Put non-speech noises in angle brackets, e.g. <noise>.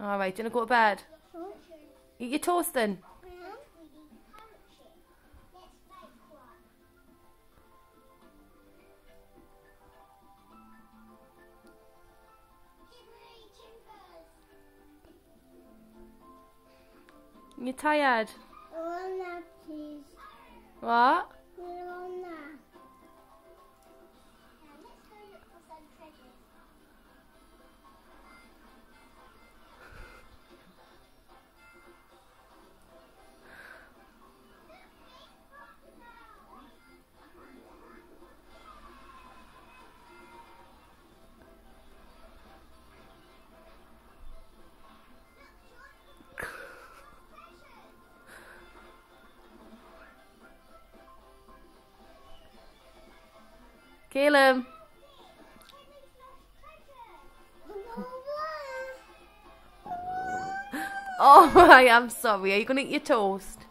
All right, do you want to go to bed? Huh? Eat your toast then. You're tired. What? Caleb. <laughs> Oh, <laughs> I am sorry. Are you going to eat your toast?